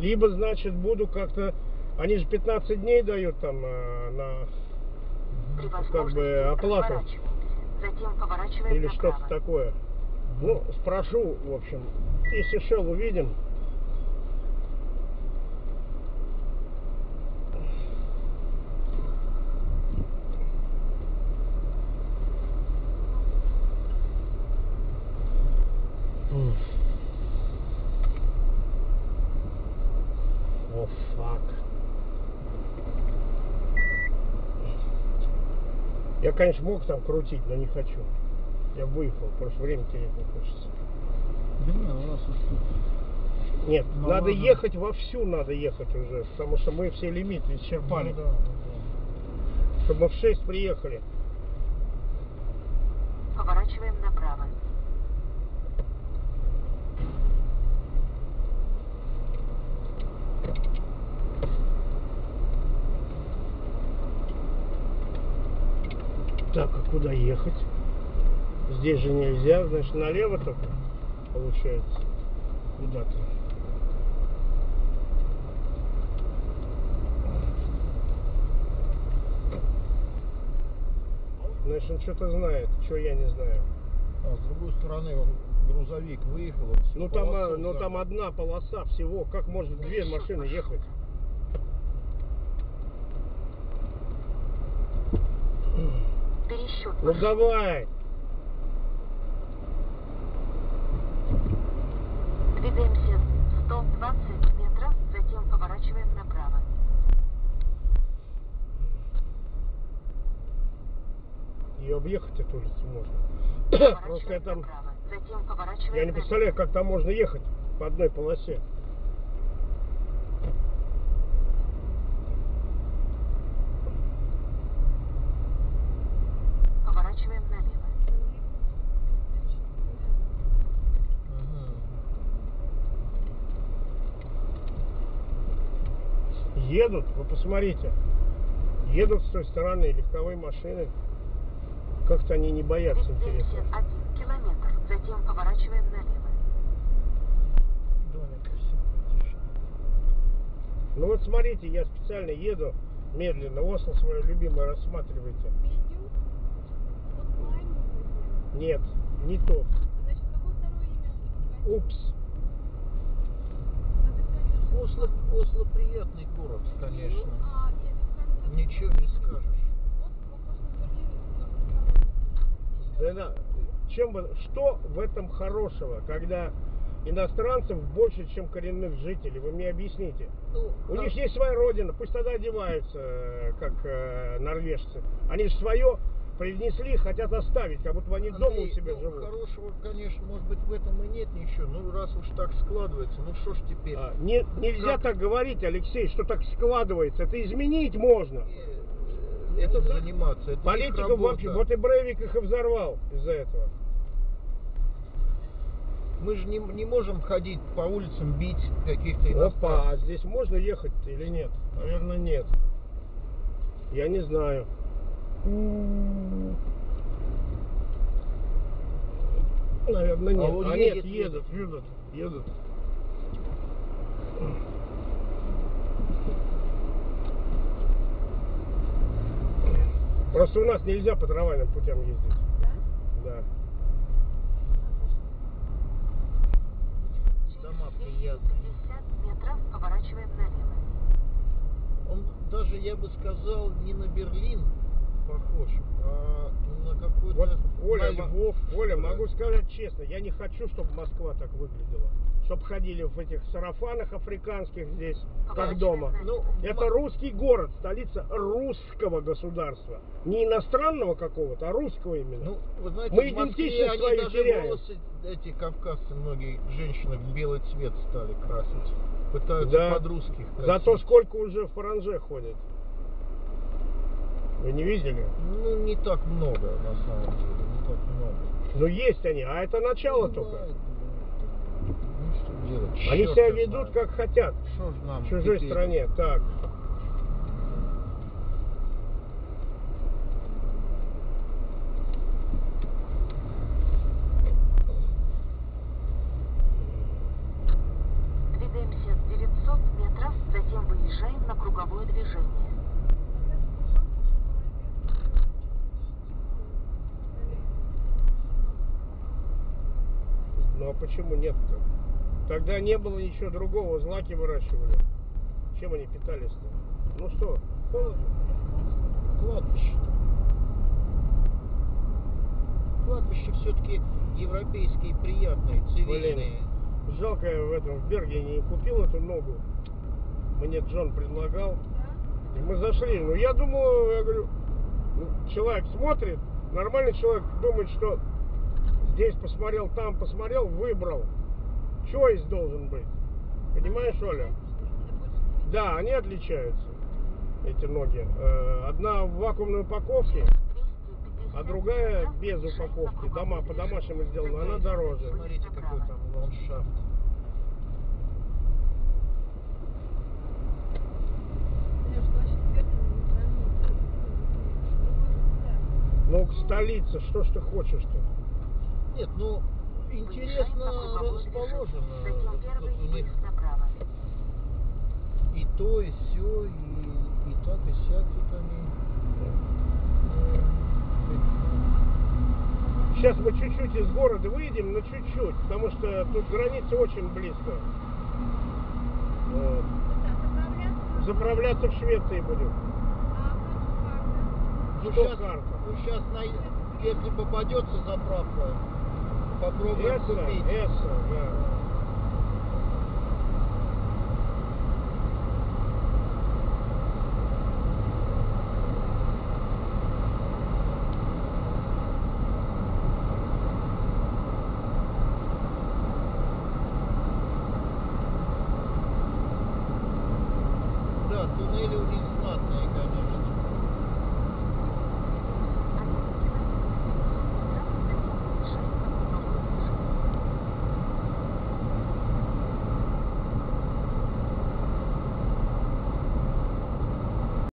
Либо, значит, буду как-то... Они же 15 дней дают там э, на... Как бы оплату. Затем поворачиваем Или что-то такое. Ну, спрошу, в общем. Если Shell увидим. Я, конечно, мог там крутить, но не хочу. Я выехал, просто время терять не хочется. Да не, у нас уж. Нет, Ну надо ладно. ехать вовсю, надо ехать уже, потому что мы все лимиты исчерпали. Ну да, ну Чтобы мы в 6 приехали. Поворачиваем направо. Так, а куда ехать? Здесь же нельзя, значит налево только получается. Куда-то. Значит, он что-то знает, что я не знаю. А с другой стороны, он грузовик выехал. он Ну там, а, ну там одна полоса всего. Как может две машины ехать? Пересчет. Ну давай! Двигаемся 120 метров, затем поворачиваем направо. И объехать эту улицу можно. Просто я там... Затем поворачиваем Я не представляю, как там можно ехать по одной полосе. Поворачиваем налево. Ага. Едут, вы посмотрите. Едут с той стороны легковые машины. Как-то они не боятся, интересно. один километр, затем поворачиваем налево. Домик. Ну вот смотрите, я специально еду медленно. Осел свое любимое рассматривайте. Нет, не тот. Значит, какое второе имя? Упс. Осло, Осло приятный город, конечно. Ну, а тебе скажу, Ничего не скажешь. Да чем что в этом хорошего, когда иностранцев больше, чем коренных жителей? Вы мне объясните. Ну, У них есть своя родина, пусть тогда одеваются, э, как э, норвежцы. Они же свое привнесли, хотят оставить, как будто они дома у Андрей, себя ну, живут. Хорошего, конечно, может быть, в этом и нет ничего. Ну, раз уж так складывается, ну что ж теперь? А, не- нельзя Как? так говорить, Алексей, что так складывается. Это изменить можно. Э, Этим да. заниматься, это работа. вообще, вот и Брейвик их и взорвал из-за этого. Мы же не, не можем ходить по улицам, бить каких-то Опа, а здесь можно ехать или нет? Наверное, нет. Я не знаю. Наверное, нет. А вот А, едет, нет, едут, едут, едут. Просто у нас нельзя по трамвайным путям ездить. Да? Да. Дома приятные. 250 метров поворачиваем налево. Он даже, я бы сказал, не на Берлин похож, а на какой-то Вот, Оля, на мо- Львов. Оля, что ли. могу сказать честно, я не хочу, чтобы Москва так выглядела. Чтобы ходили в этих сарафанах африканских здесь, как дома. Ну, Это русский город, столица русского государства. Не иностранного какого-то, а русского именно. Ну, вы знаете, Мы в Москве идентичность они свою даже теряем. волосы, эти кавказцы, многие женщины в белый цвет стали красить. Пытаются Да. под русских Зато красить. сколько уже в Паранже ходит. Вы не видели? Ну, не так много, на самом деле, не так много. Ну есть они, а это начало Ну, только. бывает, бывает. Ну, что делать? Они себя ведут знает. как хотят Что ж нам в чужой теперь? стране. Так. Двигаемся 900 на круговое движение. Я слышал, что Ну а почему нет-то? Тогда не было ничего другого, злаки выращивали. Чем они питались-то? Ну что, холодно? Кладбище. Кладбище все-таки европейские, приятные, цивильные. Жалко, я в этом в Бергене не купил эту ногу. Мне Джон предлагал. И мы зашли. Ну, я думал, я говорю, ну, человек смотрит, нормальный человек думает, что здесь посмотрел, там посмотрел, выбрал. Choice должен быть. Понимаешь, Оля? Да, они отличаются, эти ноги. Э, Одна в вакуумной упаковке, 250 а другая без упаковки. Дома по-домашнему сделаны, она дороже. Смотрите, какой там ландшафт. Ну, к столице, что ж ты хочешь-то? Нет, ну, интересно расположено. Затем у них направо. и то, и все, и, и так, и сяк тут они. Ну, Сейчас мы чуть-чуть из города выйдем, но чуть-чуть, потому что тут граница очень близко. Вот. Заправляться в Швеции будем. Ну, Что сейчас, карта? ну, сейчас если попадется заправка, Para provar essa, essa.